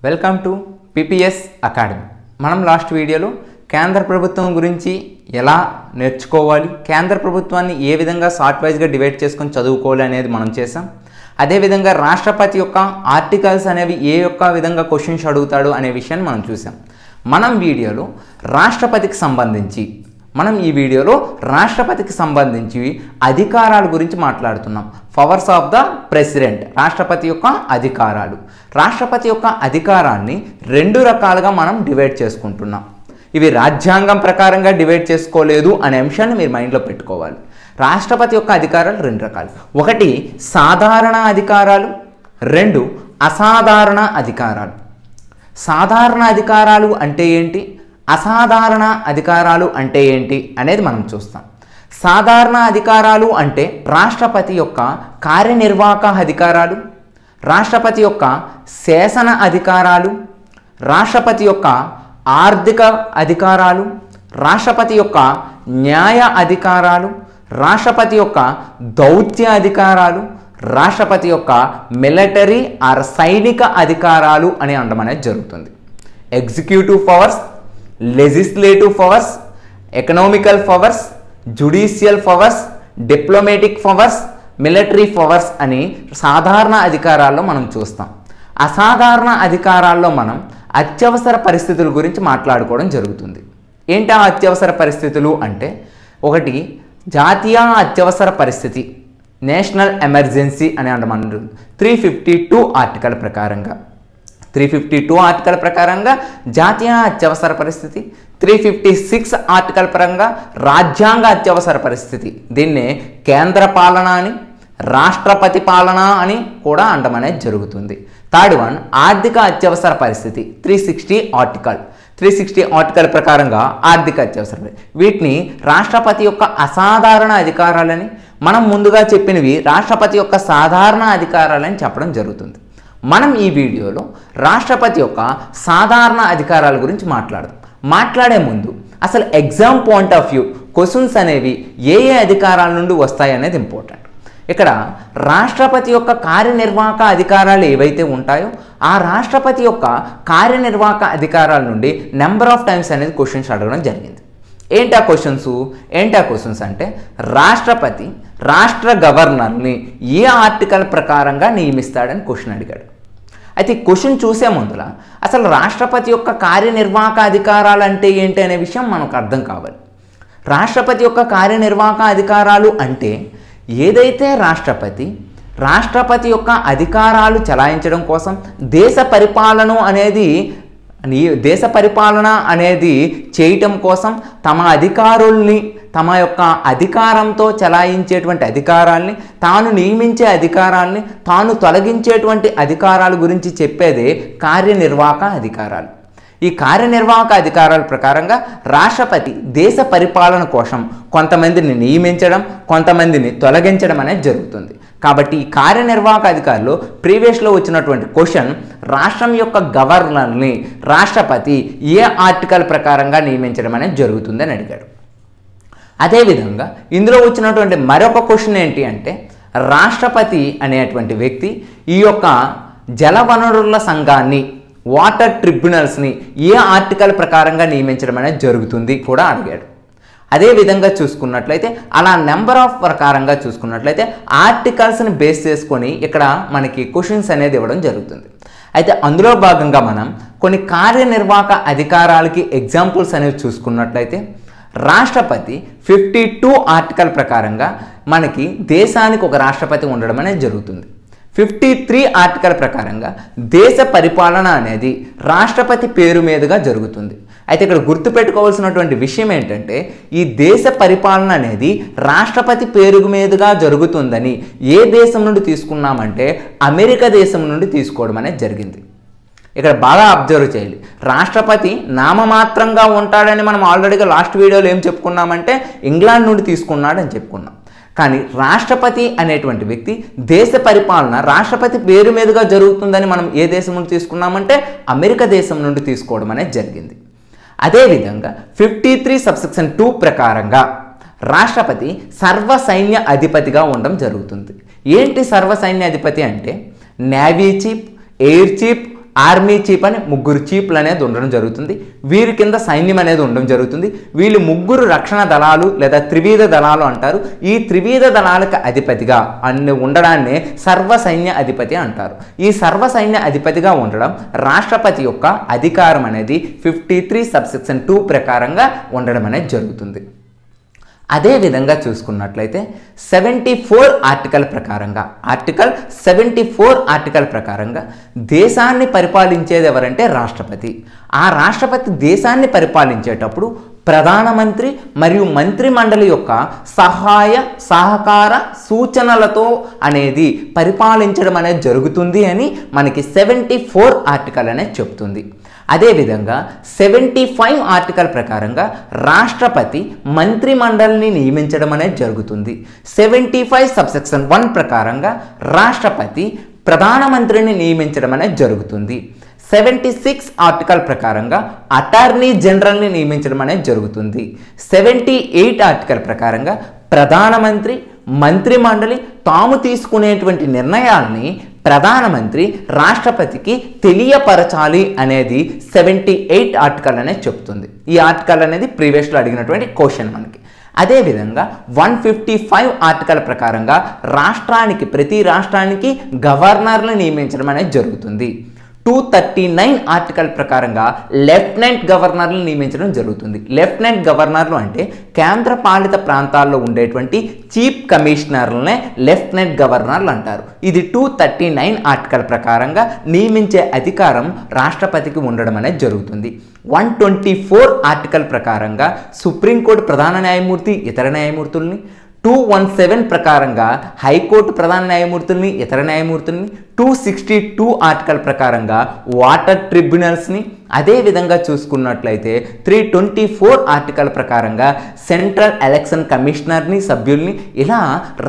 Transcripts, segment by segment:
Welcome to PPS academy. మనం last వీడియోలో కేంద్ర ప్రభుత్వం గురించి ఎలా నేర్చుకోవాలి కేంద్ర ప్రభుత్వాన్ని ఏ విధంగా సార్ట్వైజ్గా డివైడ్ చేసుకొని చదువుకోవాలి అనేది మనం చేసాం అదేవిధంగా రాష్ట్రపతి యొక్క ఆర్టికల్స్ అనేవి ఏ యొక్క విధంగా క్వశ్చన్స్ అడుగుతాడు అనే విషయాన్ని మనం చూసాం మనం వీడియోలో రాష్ట్రపతికి సంబంధించి మనం ఈ వీడియోలో రాష్ట్రపతికి సంబంధించి అధికారాల గురించి మాట్లాడుతున్నాం. పవర్స్ ఆఫ్ ద ప్రెసిడెంట్ రాష్ట్రపతి యొక్క అధికారాలు. రాష్ట్రపతి యొక్క అధికారాన్ని రెండు రకాలుగా మనం డివైడ్ చేసుకుంటున్నాం. ఇవి రాజ్యాంగం ప్రకారంగా డివైడ్ చేసుకోలేదు అనే అంశాన్ని మీరు మైండ్లో పెట్టుకోవాలి. రాష్ట్రపతి యొక్క అధికారాలు రెండు రకాలు. ఒకటి సాధారణ అధికారాలు. రెండు అసాధారణ అధికారాలు. సాధారణ అధికారాలు అంటే ఏంటి? అసాధారణ అధికారాలు అంటే ఏంటి అనేది మనం చూస్తాం. సాధారణ అధికారాలు అంటే రాష్ట్రపతి యొక్క కార్యనిర్వాహక అధికారాలు రాష్ట్రపతి యొక్క శాసన అధికారాలు రాష్ట్రపతి యొక్క ఆర్థిక అధికారాలు రాష్ట్రపతి యొక్క న్యాయ అధికారాలు రాష్ట్రపతి యొక్క దౌత్య అధికారాలు రాష్ట్రపతి యొక్క మిలిటరీ ఆర్ సైనిక అధికారాలు అని అనడం అనేది జరుగుతుంది. Executive powers legislative powers economical powers judicial powers diplomatic powers military powers అని సాధారణ అధికారాల్లో మనం చూస్తాం. అసాధారణ అధికారాల్లో మనం అత్యవసర పరిస్థితుల గురించి మాట్లాడుకోవడం జరుగుతుంది. ఏంటి ఆ అత్యవసర పరిస్థితులు అంటే ఒకటి జాతీయ అత్యవసర పరిస్థితి నేషనల్ ఎమర్జెన్సీ అని అనమాట త్రీ ఫిఫ్టీ టూ ఆర్టికల్ ప్రకారంగా. త్రీ ఫిఫ్టీ టూ ఆర్టికల్ ప్రకారంగా జాతీయ అత్యవసర పరిస్థితి త్రీ ఫిఫ్టీ సిక్స్ ఆర్టికల్ పరంగా రాజ్యాంగ అత్యవసర పరిస్థితి. దీన్నే కేంద్ర పాలన అని రాష్ట్రపతి పాలన అని కూడా అనడం అనేది జరుగుతుంది. థర్డ్ వన్ ఆర్థిక అత్యవసర పరిస్థితి three sixty article. Three sixty article ప్రకారంగా ఆర్థిక అత్యవసర వీటిని రాష్ట్రపతి యొక్క అసాధారణ అధికారాలని మనం ముందుగా చెప్పినవి రాష్ట్రపతి యొక్క సాధారణ అధికారాలని చెప్పడం జరుగుతుంది. మనం ఈ వీడియోలో రాష్ట్రపతి యొక్క సాధారణ అధికారాల గురించి మాట్లాడదాం. మాట్లాడే ముందు అసలు exam point of view questions అనేవి ఏ ఏ అధికారాల నుండి వస్తాయి అనేది ఇంపార్టెంట్. ఇక్కడ రాష్ట్రపతి యొక్క కార్యనిర్వాహక అధికారాలు ఏవైతే ఉంటాయో ఆ రాష్ట్రపతి యొక్క కార్యనిర్వాహక అధికారాల నుండి నెంబర్ ఆఫ్ టైమ్స్ అనేది క్వశ్చన్స్ అడగడం జరిగింది. ఏంటి ఆ క్వశ్చన్స్ ఏంటి ఆ క్వశ్చన్స్ అంటే రాష్ట్రపతి రాష్ట్ర గవర్నర్ని ఏ ఆర్టికల్ ప్రకారంగా నియమిస్తాడని క్వశ్చన్ అడిగాడు. అయితే ఈ క్వశ్చన్ చూసే ముందుల అసలు రాష్ట్రపతి యొక్క కార్యనిర్వాహక అధికారాలు అంటే ఏంటి అనే విషయం మనకు అర్థం కావాలి. రాష్ట్రపతి యొక్క కార్యనిర్వాహక అధికారాలు అంటే ఏదైతే రాష్ట్రపతి రాష్ట్రపతి యొక్క అధికారాలు చలాయించడం కోసం దేశ పరిపాలన అనేది దేశ పరిపాలన అనేది చేయటం కోసం తమ అధికారుల్ని తమ యొక్క అధికారంతో చలాయించేటువంటి అధికారాల్ని తాను నియమించే అధికారాల్ని తాను తొలగించేటువంటి అధికారాల గురించి చెప్పేదే కార్యనిర్వాహక అధికారాలు. ఈ కార్యనిర్వాహక అధికారాల ప్రకారంగా రాష్ట్రపతి దేశ పరిపాలన కోసం కొంతమందిని నియమించడం కొంతమందిని తొలగించడం అనేది జరుగుతుంది. కాబట్టి ఈ కార్యనిర్వాహక అధికారులు ప్రీవియస్లో వచ్చినటువంటి క్వశ్చన్ రాష్ట్రం యొక్క గవర్నర్ని రాష్ట్రపతి ఏ ఆర్టికల్ ప్రకారంగా నియమించడం అనేది జరుగుతుంది అని అడిగాడు. అదేవిధంగా ఇందులో వచ్చినటువంటి మరొక క్వశ్చన్ ఏంటి అంటే రాష్ట్రపతి అనేటువంటి వ్యక్తి ఈ యొక్క జలవనరుల సంఘాన్ని వాటర్ ట్రిబ్యునల్స్ని ఏ ఆర్టికల్ ప్రకారంగా నియమించడం అనేది జరుగుతుంది కూడా అడిగాడు. అదే విధంగా చూసుకున్నట్లయితే అలా నెంబర్ ఆఫ్ ప్రకారంగా చూసుకున్నట్లయితే ఆర్టికల్స్ని బేస్ చేసుకొని ఇక్కడ మనకి క్వశ్చన్స్ అనేది ఇవ్వడం జరుగుతుంది. అయితే అందులో భాగంగా మనం కొన్ని కార్యనిర్వాహక అధికారాలకి ఎగ్జాంపుల్స్ అనేవి చూసుకున్నట్లయితే రాష్ట్రపతి ఫిఫ్టీ టూ ఆర్టికల్ ప్రకారంగా మనకి దేశానికి ఒక రాష్ట్రపతి ఉండడం అనేది జరుగుతుంది. ఫిఫ్టీ త్రీ ఆర్టికల్ ప్రకారంగా దేశ పరిపాలన అనేది రాష్ట్రపతి పేరు మీదుగా జరుగుతుంది. అయితే ఇక్కడ గుర్తుపెట్టుకోవాల్సినటువంటి విషయం ఏంటంటే ఈ దేశ పరిపాలన అనేది రాష్ట్రపతి పేరు మీదుగా జరుగుతుందని ఏ దేశం నుండి తీసుకున్నామంటే అమెరికా దేశం నుండి తీసుకోవడం అనేది జరిగింది. ఇక్కడ బాగా అబ్జర్వ్ చేయాలి. రాష్ట్రపతి నామమాత్రంగా ఉంటాడని మనం ఆల్రెడీగా లాస్ట్ వీడియోలో ఏం చెప్పుకున్నామంటే ఇంగ్లాండ్ నుండి తీసుకున్నాడని చెప్పుకున్నాం. కానీ రాష్ట్రపతి అనేటువంటి వ్యక్తి దేశ పరిపాలన రాష్ట్రపతి పేరు మీదుగా జరుగుతుందని మనం ఏ దేశం నుండి తీసుకున్నామంటే అమెరికా దేశం నుండి తీసుకోవడం అనేది జరిగింది. అదేవిధంగా ఫిఫ్టీ త్రీ సబ్సెక్షన్ టూ ప్రకారంగా రాష్ట్రపతి సర్వ సైన్య అధిపతిగా ఉండడం జరుగుతుంది. ఏంటి సర్వ సైన్య అధిపతి అంటే? Navy chief air chief army chief అని ముగ్గురు చీఫ్లు అనేది ఉండడం జరుగుతుంది. వీరి కింద సైన్యం అనేది ఉండడం జరుగుతుంది. వీళ్ళు ముగ్గురు రక్షణ దళాలు లేదా త్రివిధ దళాలు అంటారు. ఈ త్రివిధ దళాలకు అధిపతిగా అన్ని ఉండడాన్ని సర్వ సైన్య అధిపతి అంటారు. ఈ సర్వ సైన్య అధిపతిగా ఉండడం రాష్ట్రపతి యొక్క అధికారం అనేది ఫిఫ్టీ త్రీ సబ్సెక్షన్ టూ ప్రకారంగా ఉండడం అనేది జరుగుతుంది. అదే విధంగా చూసుకున్నట్లయితే సెవెంటీ ఫోర్ ఆర్టికల్ ప్రకారంగా ఆర్టికల్ సెవెంటీ ఫోర్ ఆర్టికల్ ప్రకారంగా దేశాన్ని పరిపాలించేది ఎవరంటే రాష్ట్రపతి. ఆ రాష్ట్రపతి దేశాన్ని పరిపాలించేటప్పుడు ప్రధానమంత్రి మరియు మంత్రి మండలి యొక్క సహాయ సహకార సూచనలతో అనేది పరిపాలించడం అనేది జరుగుతుంది అని మనకి సెవెంటీ ఫోర్ ఆర్టికల్ అనేది చెప్తుంది. అదేవిధంగా సెవెంటీ ఫైవ్ ఆర్టికల్ ప్రకారంగా రాష్ట్రపతి మంత్రి మండలిని నియమించడం అనేది జరుగుతుంది. సెవెంటీ ఫైవ్ సబ్సెక్షన్ వన్ ప్రకారంగా రాష్ట్రపతి ప్రధానమంత్రిని నియమించడం అనేది జరుగుతుంది. సెవెంటీ సిక్స్ ఆర్టికల్ ప్రకారంగా అటార్నీ జనరల్ని నియమించడం అనేది జరుగుతుంది. సెవెంటీ ఎయిట్ ఆర్టికల్ ప్రకారంగా ప్రధానమంత్రి మంత్రి మండలి తాము తీసుకునేటువంటి నిర్ణయాల్ని ప్రధానమంత్రి రాష్ట్రపతికి తెలియపరచాలి అనేది సెవెంటీ ఎయిట్ ఆర్టికల్ అనేది చెప్తుంది. ఈ ఆర్టికల్ అనేది ప్రీవియస్లో అడిగినటువంటి క్వశ్చన్ మనకి. అదేవిధంగా వన్ ఫిఫ్టీ ఫైవ్ ఆర్టికల్ ప్రకారంగా రాష్ట్రానికి ప్రతి రాష్ట్రానికి గవర్నర్లు నియమించడం అనేది జరుగుతుంది. టూ థర్టీ నైన్ ఆర్టికల్ ప్రకారంగా లెఫ్టినెంట్ గవర్నర్లు నియమించడం జరుగుతుంది. లెఫ్టినెంట్ గవర్నర్లు అంటే కేంద్ర పాలిత ప్రాంతాల్లో ఉండేటువంటి చీఫ్ కమిషనర్లనే లెఫ్టినెంట్ గవర్నర్లు అంటారు. ఇది టూ థర్టీ నైన్ ఆర్టికల్ ప్రకారంగా నియమించే అధికారం రాష్ట్రపతికి ఉండడం అనేది జరుగుతుంది. వన్ ట్వంటీ ఫోర్ ఆర్టికల్ ప్రకారంగా సుప్రీంకోర్టు ప్రధాన న్యాయమూర్తి ఇతర న్యాయమూర్తుల్ని టూ వన్ సెవెన్ ప్రకారంగా హైకోర్టు ప్రధాన న్యాయమూర్తుల్ని ఇతర న్యాయమూర్తుల్ని టూ సిక్స్టీ టూ ఆర్టికల్ ప్రకారంగా వాటర్ ట్రిబ్యునల్స్ని అదేవిధంగా చూసుకున్నట్లయితే త్రీ ట్వంటీ ఫోర్ ఆర్టికల్ ప్రకారంగా సెంట్రల్ ఎలక్షన్ కమిషనర్ని సభ్యుల్ని ఇలా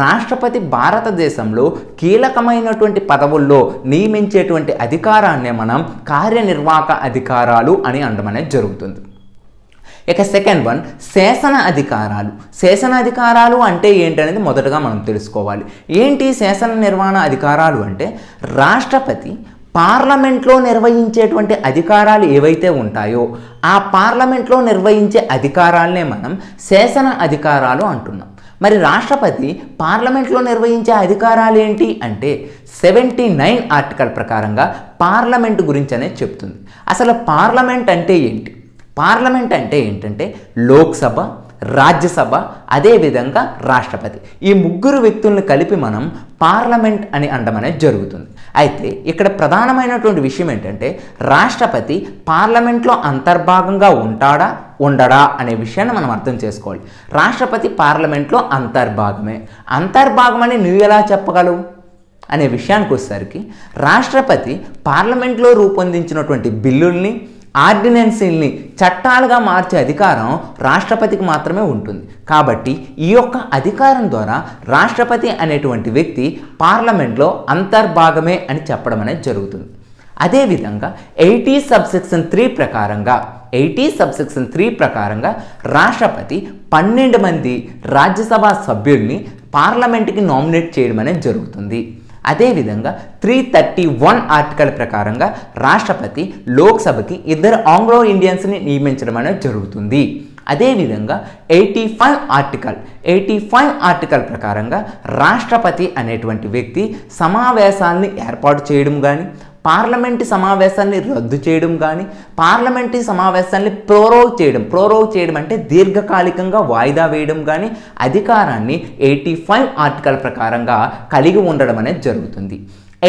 రాష్ట్రపతి భారతదేశంలో కీలకమైనటువంటి పదవుల్లో నియమించేటువంటి అధికారాన్ని మనం కార్యనిర్వాహక అధికారాలు అని అనడం అనేది జరుగుతుంది. ఇక సెకండ్ వన్ శాసన అధికారాలు. శాసన అధికారాలు అంటే ఏంటనేది మొదటగా మనం తెలుసుకోవాలి. ఏంటి శాసన నిర్వహణ అధికారాలు అంటే రాష్ట్రపతి పార్లమెంట్లో నిర్వహించేటువంటి అధికారాలు ఏవైతే ఉంటాయో ఆ పార్లమెంట్లో నిర్వహించే అధికారాలనే మనం శాసన అధికారాలు అంటున్నాం. మరి రాష్ట్రపతి పార్లమెంట్లో నిర్వహించే అధికారాలు ఏంటి అంటే సెవెంటీ నైన్ ఆర్టికల్ ప్రకారంగా పార్లమెంట్ గురించి అనేది చెప్తుంది. అసలు పార్లమెంట్ అంటే ఏంటి? పార్లమెంట్ అంటే ఏంటంటే లోక్సభ రాజ్యసభ అదేవిధంగా రాష్ట్రపతి. ఈ ముగ్గురు వ్యక్తులను కలిపి మనం పార్లమెంట్ అని అనడం అనేది జరుగుతుంది. అయితే ఇక్కడ ప్రధానమైనటువంటి విషయం ఏంటంటే రాష్ట్రపతి పార్లమెంట్లో అంతర్భాగంగా ఉంటాడా ఉండడా అనే విషయాన్ని మనం అర్థం చేసుకోవాలి. రాష్ట్రపతి పార్లమెంట్లో అంతర్భాగమే. అంతర్భాగం అని నువ్వు ఎలా చెప్పగలవు? అనే విషయానికి వచ్చేసరికి రాష్ట్రపతి పార్లమెంట్లో రూపొందించినటువంటి బిల్లుల్ని ఆర్డినెన్సీల్ని చట్టాలుగా మార్చే అధికారం రాష్ట్రపతికి మాత్రమే ఉంటుంది. కాబట్టి ఈ యొక్క అధికారం ద్వారా రాష్ట్రపతి అనేటువంటి వ్యక్తి పార్లమెంట్లో అంతర్భాగమే అని చెప్పడం అనేది జరుగుతుంది. అదేవిధంగా ఎయిటీ సబ్సెక్షన్ త్రీ ప్రకారంగా ఎయిటీ సబ్సెక్షన్ త్రీ ప్రకారంగా రాష్ట్రపతి పన్నెండు మంది రాజ్యసభ సభ్యుల్ని పార్లమెంట్కి నామినేట్ చేయడం అనేది జరుగుతుంది. అదేవిధంగా త్రీ థర్టీ వన్ ఆర్టికల్ ప్రకారంగా రాష్ట్రపతి లోక్సభకి ఇద్దరు ఆంగ్లో ఇండియన్స్ని నియమించడం అనేది జరుగుతుంది. అదేవిధంగా eighty five article eighty five article ప్రకారంగా రాష్ట్రపతి అనేటువంటి వ్యక్తి సమావేశాలని ఏర్పాటు చేయడం కానీ పార్లమెంటు సమావేశాన్ని రద్దు చేయడం కానీ పార్లమెంటు సమావేశాన్ని ప్రోరోగ్ చేయడం ప్రోరోగ్ చేయడం అంటే దీర్ఘకాలికంగా వాయిదా వేయడం కానీ అధికారాన్ని ఎయిటీ ఫైవ్ ఆర్టికల్ ప్రకారంగా కలిగి ఉండడం అనేది జరుగుతుంది.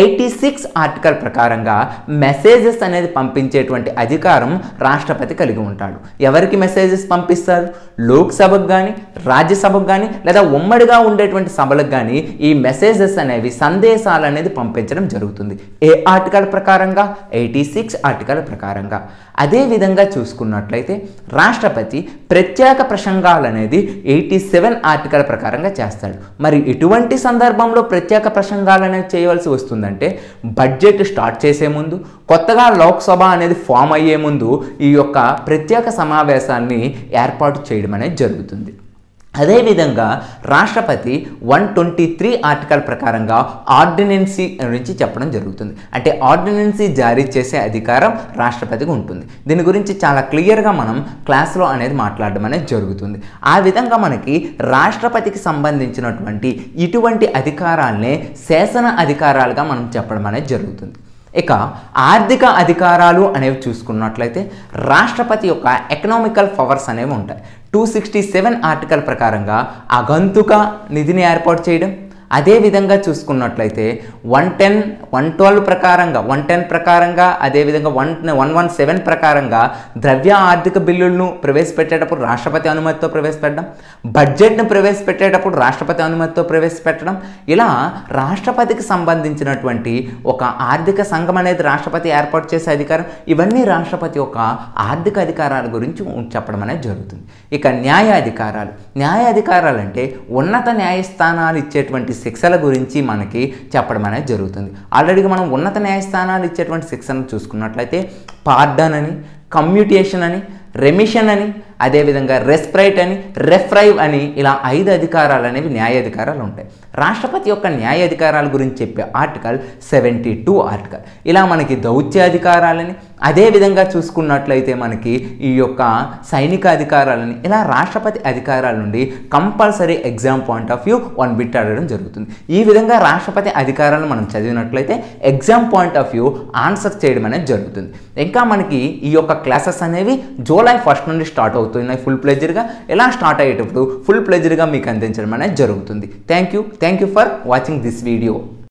ఎయిటీ సిక్స్ ఆర్టికల్ ప్రకారంగా మెసేజెస్ అనేది పంపించేటువంటి అధికారం రాష్ట్రపతి కలిగి ఉంటాడు. ఎవరికి మెసేజెస్ పంపిస్తారు? లోక్సభకు కానీ రాజ్యసభకు కానీ లేదా ఉమ్మడిగా ఉండేటువంటి సభలకు కానీ ఈ మెసేజెస్ అనేవి సందేశాలు అనేది పంపించడం జరుగుతుంది. ఏ ఆర్టికల్ ప్రకారంగా? ఎయిటీ సిక్స్ ఆర్టికల్ ప్రకారంగా. అదే విధంగా చూసుకున్నట్లయితే రాష్ట్రపతి ప్రత్యేక ప్రసంగాలు అనేది ఎయిటీ సెవెన్ ఆర్టికల్ ప్రకారంగా చేస్తాడు. మరి ఇటువంటి సందర్భంలో ప్రత్యేక ప్రసంగాలు అనేవి చేయవలసి వస్తుందంటే బడ్జెట్ స్టార్ట్ చేసే ముందు కొత్తగా లోక్సభ అనేది ఫామ్ అయ్యే ముందు ఈ యొక్క ప్రత్యేక సమావేశాన్ని ఏర్పాటు చేయడం అనేది జరుగుతుంది. అదేవిధంగా రాష్ట్రపతి వన్ ట్వంటీ త్రీ ఆర్టికల్ ప్రకారంగా ఆర్డినెన్సీ గురించి చెప్పడం జరుగుతుంది. అంటే ఆర్డినెన్సీ జారీ చేసే అధికారం రాష్ట్రపతికి ఉంటుంది. దీని గురించి చాలా క్లియర్గా మనం క్లాస్లో అనేది మాట్లాడడం అనేది జరుగుతుంది. ఆ విధంగా మనకి రాష్ట్రపతికి సంబంధించినటువంటి ఇటువంటి అధికారాలనే శాసన అధికారాలుగా మనం చెప్పడం అనేది జరుగుతుంది. ఇక ఆర్థిక అధికారాలు అనేవి చూసుకున్నట్లయితే రాష్ట్రపతి యొక్క ఎకనామికల్ పవర్స్ అనేవి ఉంటాయి. టూ సిక్స్టీ సెవెన్ ఆర్టికల్ ప్రకారంగా అగంతుక నిధిని ఏర్పాటు చేయడం. అదేవిధంగా చూసుకున్నట్లయితే వన్ టెన్ వన్ ట్వెల్వ్ ప్రకారంగా వన్ టెన్ ప్రకారంగా అదేవిధంగా వన్ వన్ వన్ సెవెన్ ప్రకారంగా ద్రవ్య ఆర్థిక బిల్లులను ప్రవేశపెట్టేటప్పుడు రాష్ట్రపతి అనుమతితో ప్రవేశపెట్టడం. బడ్జెట్ను ప్రవేశపెట్టేటప్పుడు రాష్ట్రపతి అనుమతితో ప్రవేశపెట్టడం. ఇలా రాష్ట్రపతికి సంబంధించినటువంటి ఒక ఆర్థిక సంఘం అనేది రాష్ట్రపతి ఏర్పాటు చేసే అధికారం. ఇవన్నీ రాష్ట్రపతి యొక్క ఆర్థిక అధికారాల గురించి చెప్పడం అనేది జరుగుతుంది. ఇక న్యాయాధికారాలు. న్యాయాధికారాలు న్యాయ అంటే ఉన్నత న్యాయస్థానాలు ఇచ్చేటువంటి శిక్షల గురించి మనకి చెప్పడం అనేది జరుగుతుంది. ఆల్రెడీ మనం ఉన్నత న్యాయస్థానాలు ఇచ్చేటువంటి శిక్షను చూసుకున్నట్లయితే పార్డన్ అని కమ్యూటేషన్ అని రెమిషన్ అని అదేవిధంగా రెస్ప్రైట్ అని రెఫ్రైవ్ అని ఇలా ఐదు అధికారాలు అనేవి న్యాయ అధికారాలు ఉంటాయి. రాష్ట్రపతి యొక్క న్యాయ అధికారాల గురించి చెప్పే ఆర్టికల్ సెవెంటీ టూ ఆర్టికల్. ఇలా మనకి దౌత్యాధికారాలని అదేవిధంగా చూసుకున్నట్లయితే మనకి ఈ యొక్క సైనిక అధికారాలని ఇలా రాష్ట్రపతి అధికారాల నుండి compulsory exam point of view one bit అడగడం జరుగుతుంది. ఈ విధంగా రాష్ట్రపతి అధికారాలను మనం చదివినట్లయితే exam point of view answer చేయడం అనేది జరుగుతుంది. ఇంకా మనకి ఈ యొక్క క్లాసెస్ అనేవి జూలై ఫస్ట్ నుండి స్టార్ట్ అవుతున్నాయి ఫుల్ ప్లెజర్గా. ఎలా స్టార్ట్ అయ్యేటప్పుడు ఫుల్ ప్లెజర్గా మీకు అందించడం అనేది జరుగుతుంది. Thank you. Thank you for watching this video.